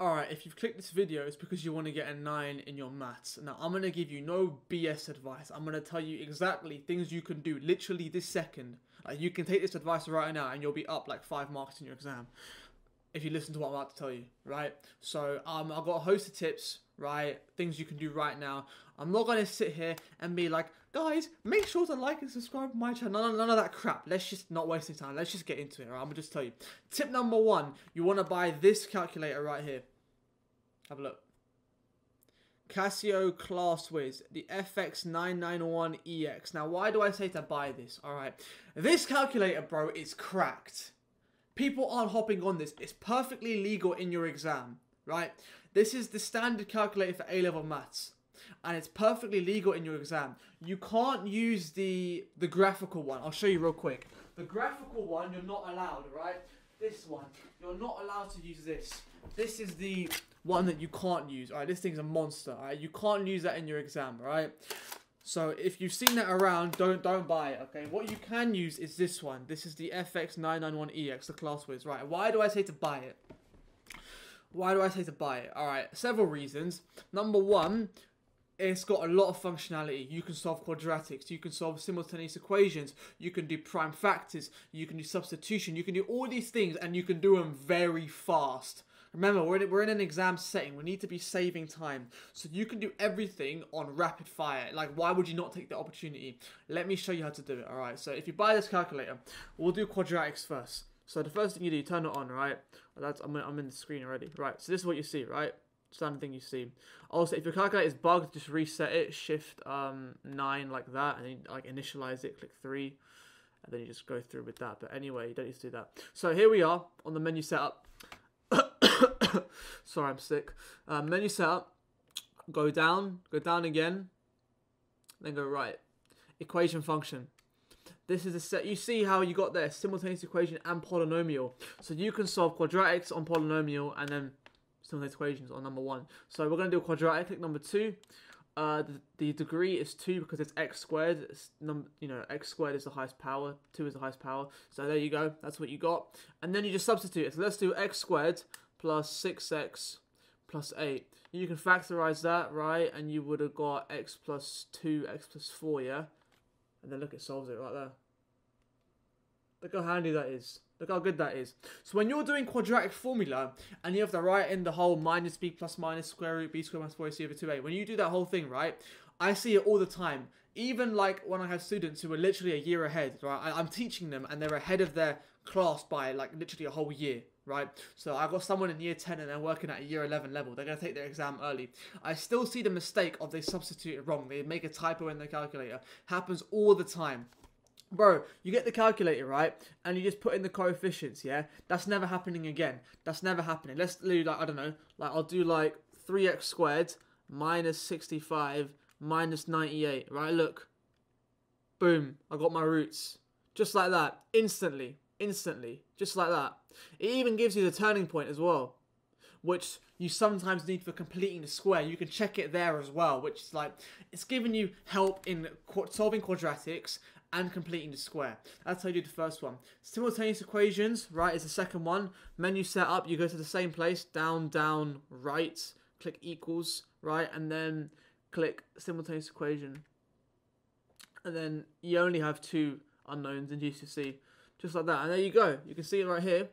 Alright, if you've clicked this video, it's because you want to get a 9 in your maths. Now, I'm going to give you no BS advice. I'm going to tell you exactly things you can do literally this second. Like, you can take this advice right now and you'll be up like 5 marks in your exam. If you listen to what I'm about to tell you, right? So, um, I've got a host of tips, right? Things you can do right now. I'm not going to sit here and be like, guys, make sure to like and subscribe to my channel. None, none of that crap. Let's just not waste your time. Let's just get into it, right? I'm going to just tell you. Tip number one, you want to buy this calculator right here. Have a look. Casio ClassWiz, the FX991EX. Now, why do I say to buy this? Alright, this calculator, bro, is cracked. People aren't hopping on this. It's perfectly legal in your exam, right? This is the standard calculator for A-level maths. And it's perfectly legal in your exam. You can't use the the graphical one. I'll show you real quick. The graphical one, you're not allowed, right? This one, you're not allowed to use this. This is the one that you can't use. Alright, this thing's a monster. Alright, you can't use that in your exam. Right. So if you've seen that around, don't don't buy it. Okay. What you can use is this one. This is the FX991EX, the ClassWiz. Right. Why do I say to buy it? Why do I say to buy it? Alright, several reasons. Number one, it's got a lot of functionality. You can solve quadratics, you can solve simultaneous equations, you can do prime factors, you can do substitution, you can do all these things and you can do them very fast. Remember, we're in, we're in an exam setting. We need to be saving time. So you can do everything on rapid fire. Like, why would you not take the opportunity? Let me show you how to do it, alright? So if you buy this calculator, we'll do quadratics first. So the first thing you do, turn it on, right? That's I'm, I'm in the screen already. Right, so this is what you see, right? Standard thing you see. Also, if your calculator is bugged, just reset it, shift um, 9 like that, and then like initialize it, click 3, and then you just go through with that. But anyway, you don't need to do that. So here we are on the menu setup. Sorry, I'm sick. Uh, menu setup. Go down. Go down again. Then go right. Equation function. This is a set. You see how you got there simultaneous equation and polynomial. So you can solve quadratics on polynomial and then simultaneous equations on number one. So we're going to do a quadratic. Click number two. Uh, the, the, degree is 2 because it's x squared. It's num you know, x squared is the highest power. 2 is the highest power. So there you go. That's what you got. And then you just substitute it. So let's do x squared plus 6x plus 8. You can factorize that, right? And you would have got x plus 2, x plus 4, yeah? And then look, it solves it right there. Look how handy that is. Look how good that is. So when you're doing quadratic formula and you have to write in the whole minus b plus minus square root b squared minus 4ac over 2a, when you do that whole thing, right, I see it all the time. Even like when I have students who are literally a year ahead, right, I, I'm teaching them and they're ahead of their class by like literally a whole year, right? So I've got someone in year 10 and they're working at a year 11 level. They're going to take their exam early. I still see the mistake of they substitute it wrong. They make a typo in the calculator. Happens all the time. Bro, you get the calculator, right? And you just put in the coefficients, yeah? That's never happening again. That's never happening. Let's do, like, I don't know, like, I'll do, like, 3x squared minus 65 minus 98, right? Look. Boom. I got my roots. Just like that. Instantly instantly, just like that. It even gives you the turning point as well, which you sometimes need for completing the square. You can check it there as well, which is like, it's giving you help in solving quadratics and completing the square. That's how you do the first one. Simultaneous equations, right, is the second one. Menu setup, you go to the same place, down, down, right, click equals, right, and then click simultaneous equation. And then you only have two unknowns in GCSE. Just like that. And there you go. You can see it right here.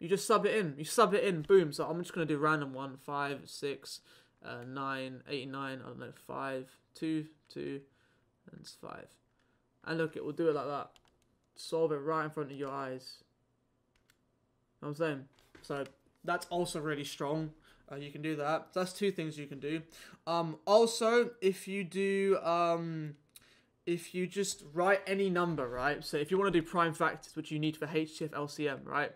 You just sub it in. You sub it in. Boom. So I'm just going to do random one. 5, 6, uh, 9, 8, 9. I don't know. 5, 2, 2, and it's 5. And look, it will do it like that. Solve it right in front of your eyes. You know what I'm saying? So that's also really strong. Uh, you can do that. That's two things you can do. Um, also, if you do um, if you just write any number, right? So if you want to do prime factors, which you need for HCF LCM, right?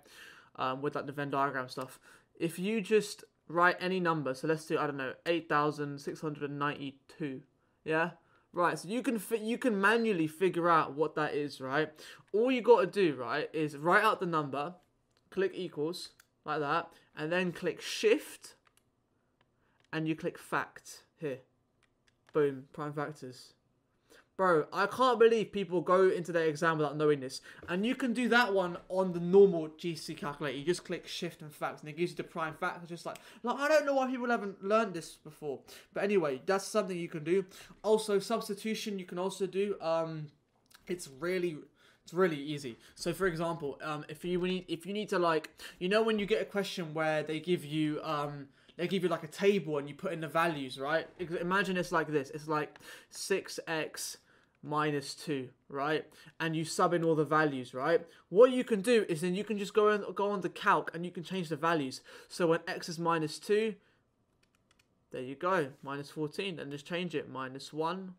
Um, with like the Venn diagram stuff. If you just write any number, so let's do I don't know, eight thousand six hundred and ninety-two. Yeah, right. So you can you can manually figure out what that is, right? All you got to do, right, is write out the number, click equals like that, and then click Shift, and you click Fact here. Boom, prime factors. Bro, I can't believe people go into their exam without knowing this. And you can do that one on the normal GC calculator. You just click shift and facts and it gives you the prime facts. It's Just like, like I don't know why people haven't learned this before. But anyway, that's something you can do. Also, substitution you can also do. Um, it's really it's really easy. So, for example, um, if you need if you need to like, you know, when you get a question where they give you um, they give you like a table and you put in the values, right? Imagine it's like this. It's like six x minus 2, right? And you sub in all the values, right? What you can do is then you can just go and go on the calc and you can change the values. So when x is minus 2, there you go, minus 14, and just change it, minus 1.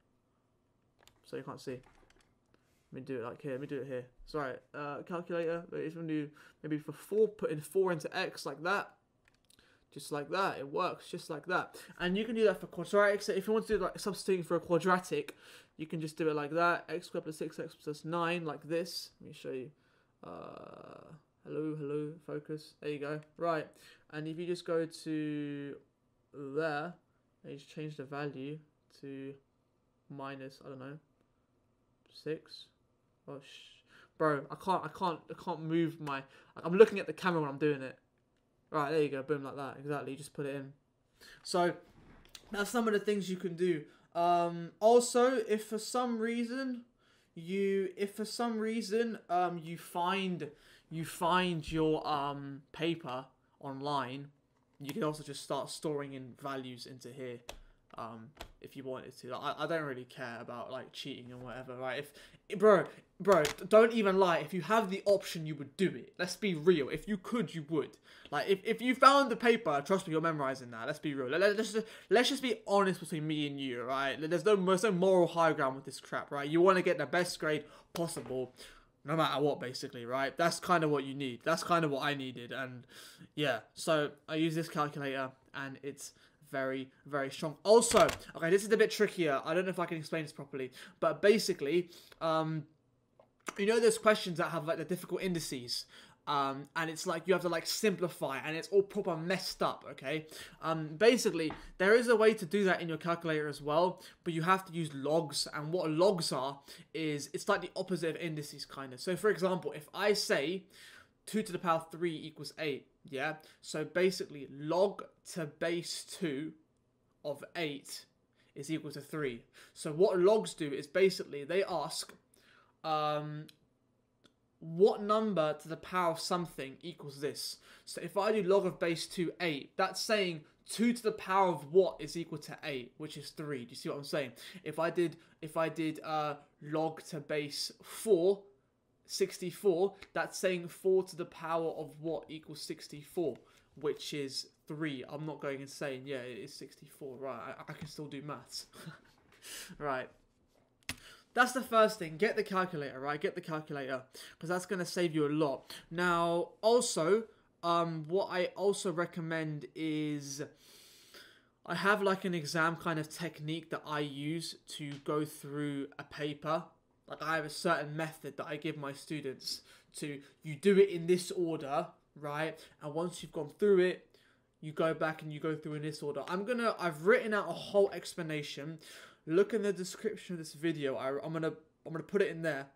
So you can't see. Let me do it like here, let me do it here. Sorry, uh, calculator, do maybe for 4, put in 4 into x like that. Just like that, it works just like that. And you can do that for quadratic. So if you want to do like substituting for a quadratic, you can just do it like that. x squared plus 6x plus 9, like this. Let me show you. Uh, hello, hello, focus. There you go. Right. And if you just go to there, and just change the value to minus, I don't know, 6. Oh, sh Bro, I can't, I can't, I can't move my... I'm looking at the camera when I'm doing it. Right, there you go. Boom, like that. Exactly. Just put it in. So, that's some of the things you can do. Um, also, if for some reason you, if for some reason um, you find you find your um paper online, you can also just start storing in values into here um, if you wanted to. Like, I, I don't really care about like cheating and whatever, right? If bro, bro, don't even lie. If you have the option, you would do it. Let's be real. If you could, you would. Like if, if you found the paper, trust me, you're memorizing that. Let's be real. Let, us just let's just be honest between me and you, right? There's no there's no moral high ground with this crap, right? You want to get the best grade possible no matter what basically right that's kind of what you need that's kind of what i needed and yeah so i use this calculator and it's very, very strong. Also, okay, this is a bit trickier. I don't know if I can explain this properly, but basically, um, you know, there's questions that have like the difficult indices. Um, and it's like you have to like simplify and it's all proper messed up okay um, basically there is a way to do that in your calculator as well but you have to use logs and what logs are is it's like the opposite of indices kind of so for example if I say 2 to the power 3 equals 8 yeah, so basically log to base 2 of 8 is equal to 3. So what logs do is basically they ask um, what number to the power of something equals this. So if I do log of base 2, 8, that's saying 2 to the power of what is equal to 8, which is 3. Do you see what I'm saying? If I did if I did uh, log to base 4, 64, that's saying 4 to the power of what equals 64, which is 3. I'm not going insane. Yeah, it is 64. Right, I, I can still do maths. right. That's the first thing. Get the calculator, right? Get the calculator, because that's going to save you a lot. Now, also, um, what I also recommend is... I have like an exam kind of technique that I use to go through a paper like I have a certain method that I give my students to you do it in this order, right? And once you've gone through it, you go back and you go through in this order. I'm gonna I've written out a whole explanation. Look in the description of this video. I, I'm gonna I'm gonna put it in there.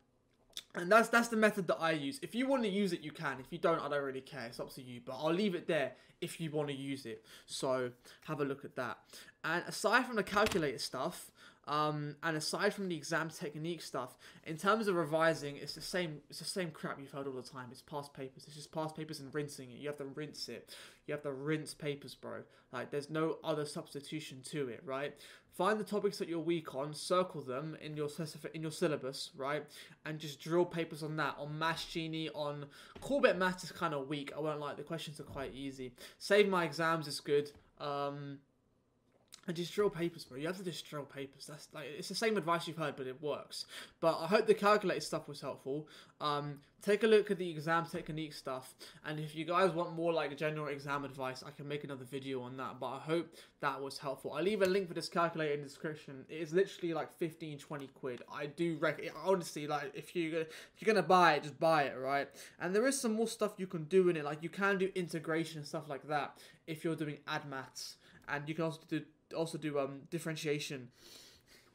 And that's that's the method that I use. If you want to use it, you can. If you don't, I don't really care. It's up to you. But I'll leave it there if you want to use it. So have a look at that. And aside from the calculator stuff, um, and aside from the exam technique stuff, in terms of revising, it's the same. It's the same crap you've heard all the time. It's past papers. It's just past papers and rinsing it. You have to rinse it. You have to rinse papers, bro. Like there's no other substitution to it, right? Find the topics that you're weak on, circle them in your in your syllabus, right? And just drill papers on that. On Maths Genie, on Corbett Maths is kind of weak. I won't like the questions are quite easy. Save my exams is good. Um, and just drill papers, bro. You have to just drill papers. That's like it's the same advice you've heard, but it works. But I hope the calculated stuff was helpful. Um, take a look at the exam technique stuff, and if you guys want more like general exam advice, I can make another video on that. But I hope that was helpful. I'll leave a link for this calculator in the description. It is literally like 15, 20 quid. I do rec. Honestly, like if you if you're gonna buy it, just buy it, right? And there is some more stuff you can do in it. Like you can do integration and stuff like that if you're doing add maths, and you can also do also do um differentiation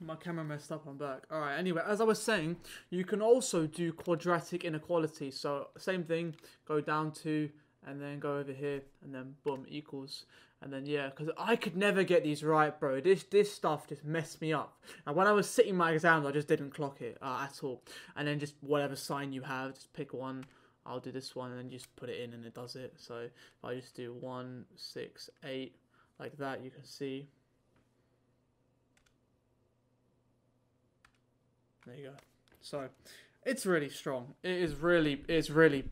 My camera messed up. I'm back. All right. Anyway, as I was saying, you can also do quadratic inequality. So same thing. Go down to and then go over here and then boom equals and then yeah because i could never get these right bro this this stuff just messed me up and when i was sitting my exams i just didn't clock it uh, at all and then just whatever sign you have just pick one i'll do this one and then just put it in and it does it so if i just do one six eight like that you can see there you go so it's really strong it is really it's really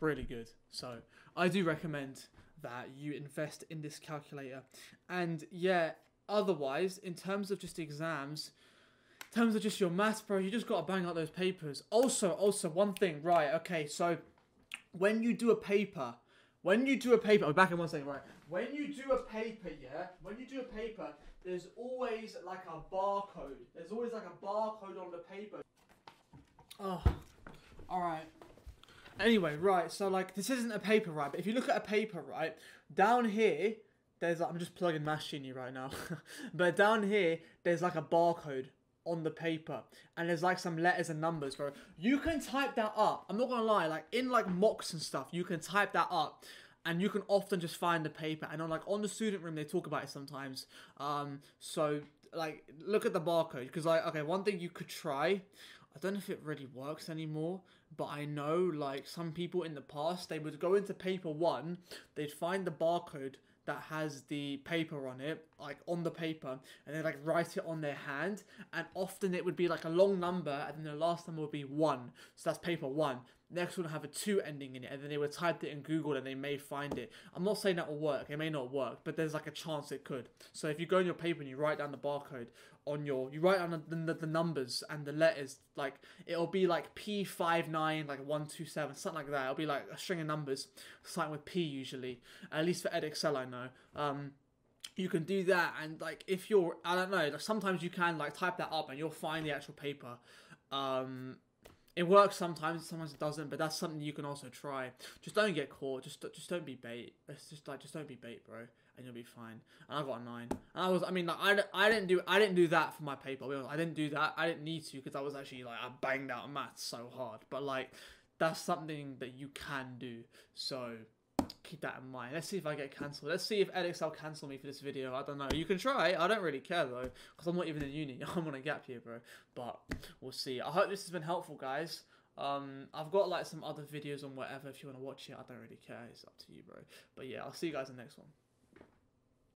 really good so i do recommend that you invest in this calculator. And yeah, otherwise, in terms of just exams, in terms of just your maths, bro, you just gotta bang out those papers. Also, also one thing, right? Okay, so when you do a paper, when you do a paper, I'm back in one second, right? When you do a paper, yeah, when you do a paper, there's always like a barcode. There's always like a barcode on the paper. Oh, all right. Anyway, right, so like this isn't a paper, right? But if you look at a paper, right, down here, there's like, I'm just plugging Math you right now, but down here there's like a barcode on the paper, and there's like some letters and numbers, bro. You can type that up. I'm not gonna lie, like in like mocks and stuff, you can type that up. And you can often just find the paper, and on like on the student room, they talk about it sometimes. Um, so like look at the barcode because like okay, one thing you could try I don't know if it really works anymore, but I know like some people in the past they would go into paper one, they'd find the barcode that has the paper on it, like on the paper, and they like write it on their hand, and often it would be like a long number, and then the last number would be one, so that's paper one next one have a 2 ending in it and then they would type it in Google and they may find it. I'm not saying that will work, it may not work, but there's like a chance it could. So if you go in your paper and you write down the barcode on your, you write down the, the, the numbers and the letters, like it'll be like P59, like 127, something like that. It'll be like a string of numbers, starting with P usually, at least for Edexcel I know. Um, you can do that and like if you're i don't know like sometimes you can like type that up and you'll find the actual paper um it works sometimes, sometimes it doesn't, but that's something you can also try. Just don't get caught. Just just don't be bait. It's just like just don't be bait, bro, and you'll be fine. And I got a nine. And I was, I mean, like I, I didn't do I didn't do that for my paper. I didn't do that. I didn't need to because I was actually like I banged out maths so hard. But like that's something that you can do. So keep that in mind. Let's see if I get cancelled. Let's see if Edexcel cancel me for this video. I don't know. You can try. I don't really care though, because I'm not even in uni. I'm on a gap year, bro. But we'll see. I hope this has been helpful, guys. Um, I've got like some other videos on whatever if you want to watch it. I don't really care. It's up to you, bro. But yeah, I'll see you guys in the next one.